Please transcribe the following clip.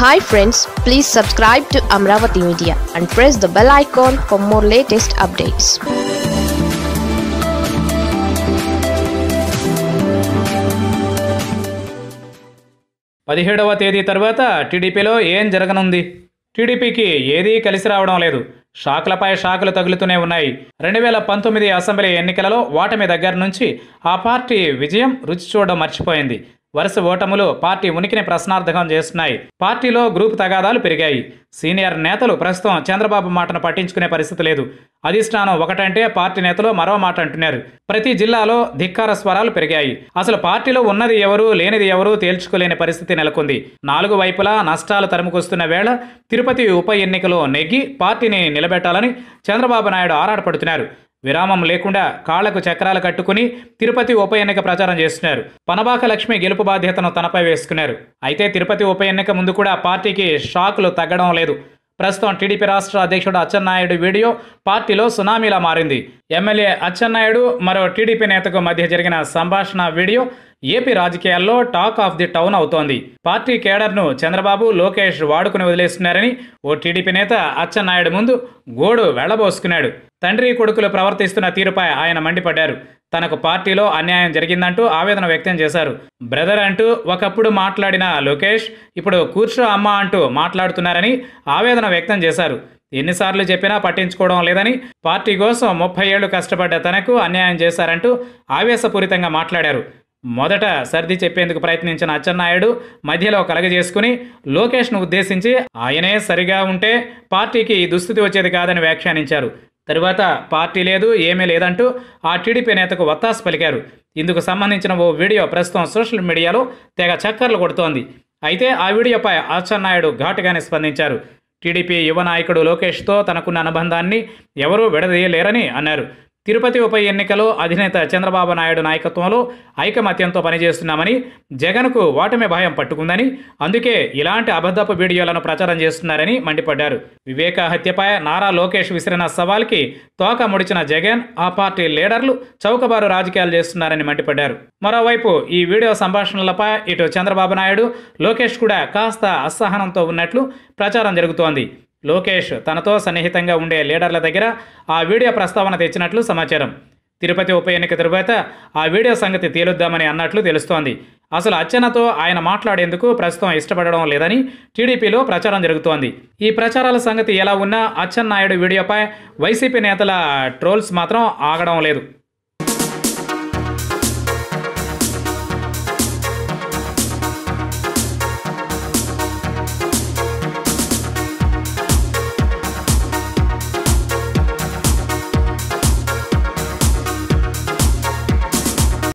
Hi friends please subscribe to Amaravati media and press the bell icon for more latest updates పదిహేడవ తేదీ తర్వాత టీడీపీలో ఏం జరగనుంది? టీడీపీకి ఏదీ కలిసి రావడం లేదు. షాకులపై షాకులు తగులుతూనే ఉన్నాయి. రెండు వేల పంతొమ్మిది అసెంబ్లీ ఎన్నికలలో ఓటమి దగ్గర నుంచి ఆ పార్టీ విజయం రుచి చూడడం మర్చిపోయింది. వరుస ఓటములు పార్టీ ఉనికిని ప్రశ్నార్థకం చేస్తున్నాయి. పార్టీలో గ్రూప్ తగాదాలు పెరిగాయి. సీనియర్ నేతలు ప్రస్తుతం చంద్రబాబు మాటను పట్టించుకునే పరిస్థితి లేదు. అధిష్టానం ఒకటంటే పార్టీ నేతలు మరో మాట అంటున్నారు. ప్రతి జిల్లాలో ధిక్కార స్వరాలు పెరిగాయి. అసలు పార్టీలో ఉన్నది ఎవరు లేనిది ఎవరు తేల్చుకోలేని పరిస్థితి నెలకొంది. నాలుగు వైపులా నష్టాలు తరుముకొస్తున్న వేళ తిరుపతి ఉప ఎన్నికలో నెగ్గి పార్టీని నిలబెట్టాలని చంద్రబాబు నాయుడు ఆరాటపడుతున్నారు. విరామం లేకుండా కాళ్ళకు చక్రాలు కట్టుకుని తిరుపతి ఉప ఎన్నిక ప్రచారం చేస్తున్నారు. పనబాక లక్ష్మి గెలుపు బాధ్యతను తనపై వేసుకున్నారు. అయితే తిరుపతి ఉప ఎన్నిక ముందు కూడా పార్టీకి షాకులు తగ్గడం లేదు. ప్రస్తుతం టీడీపీ రాష్ట్ర అధ్యక్షుడు అచ్చెన్నాయుడు వీడియో పార్టీలో సునామీలా మారింది. ఎమ్మెల్యే అచ్చెన్నాయుడు మరో టీడీపీ నేతకు మధ్య జరిగిన సంభాషణ వీడియో ఏపీ రాజకీయాల్లో టాక్ ఆఫ్ ది టౌన్ అవుతోంది. పార్టీ కేడర్ను చంద్రబాబు లోకేష్ వాడుకుని వదిలేస్తున్నారని ఓ టీడీపీ నేత అచ్చెన్నాయుడు ముందు గోడు వెళ్ళబోసుకున్నాడు. తండ్రి కొడుకులు ప్రవర్తిస్తున్న తీరుపై ఆయన మండిపడ్డారు. తనకు పార్టీలో అన్యాయం జరిగిందంటూ ఆవేదన వ్యక్తం చేశారు. బ్రదర్ అంటూ ఒకప్పుడు మాట్లాడిన లోకేష్ ఇప్పుడు కూర్చో అమ్మ అంటూ మాట్లాడుతున్నారని ఆవేదన వ్యక్తం చేశారు. ఎన్నిసార్లు చెప్పినా పట్టించుకోవడం లేదని పార్టీ కోసం ముప్పై ఏళ్ళు కష్టపడ్డ తనకు అన్యాయం చేశారంటూ ఆవేశపూరితంగా మాట్లాడారు. మొదట సర్ది చెప్పేందుకు ప్రయత్నించిన అచ్చెన్నాయుడు మధ్యలో కలగజేసుకుని లోకేష్ను ఉద్దేశించి ఆయనే సరిగా ఉంటే పార్టీకి దుస్థితి వచ్చేది కాదని వ్యాఖ్యానించారు. తరువాత పార్టీ లేదు ఏమీ లేదంటూ ఆ టీడీపీ నేతకు వత్తాసు పలికారు. ఇందుకు సంబంధించిన ఓ వీడియో ప్రస్తుతం సోషల్ మీడియాలో తెగ చక్కర్లు కొడుతోంది. అయితే ఆ వీడియోపై అచ్చెన్నాయుడు ఘాటుగానే స్పందించారు. టీడీపీ యువ నాయకుడు లోకేష్తో తనకున్న అనుబంధాన్ని ఎవరూ విడదీయలేరని అన్నారు. తిరుపతి ఉప ఎన్నికలో అధినేత చంద్రబాబు నాయుడు నాయకత్వంలో ఐకమత్యంతో పనిచేస్తున్నామని జగన్కు ఓటమి భయం పట్టుకుందని అందుకే ఇలాంటి అబద్ధపు వీడియోలను ప్రచారం చేస్తున్నారని మండిపడ్డారు. వివేక హత్యపై నారా లోకేష్ విసిరిన సవాల్కి తోక ముడిచిన జగన్ ఆ పార్టీ లీడర్లు చౌకబారు రాజకీయాలు చేస్తున్నారని మండిపడ్డారు. మరోవైపు ఈ వీడియో సంభాషణలపై ఇటు చంద్రబాబు నాయుడు లోకేష్ కూడా కాస్త అసహనంతో ఉన్నట్లు ప్రచారం జరుగుతోంది. లోకేష్ తనతో సన్నిహితంగా ఉండే లీడర్ల దగ్గర ఆ వీడియో ప్రస్తావన తెచ్చినట్లు సమాచారం. తిరుపతి ఉప ఎన్నిక తరువాత ఆ వీడియో సంగతి తేలుద్దామని అన్నట్లు తెలుస్తోంది. అసలు అచ్చెన్నతో ఆయన మాట్లాడేందుకు ప్రస్తుతం ఇష్టపడడం లేదని టీడీపీలో ప్రచారం జరుగుతోంది. ఈ ప్రచారాల సంగతి ఎలా ఉన్నా అచ్చెన్నాయుడు వీడియోపై వైసీపీ నేతల ట్రోల్స్ మాత్రం ఆగడం లేదు.